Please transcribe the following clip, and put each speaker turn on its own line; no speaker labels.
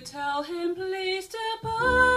tell him please to buy.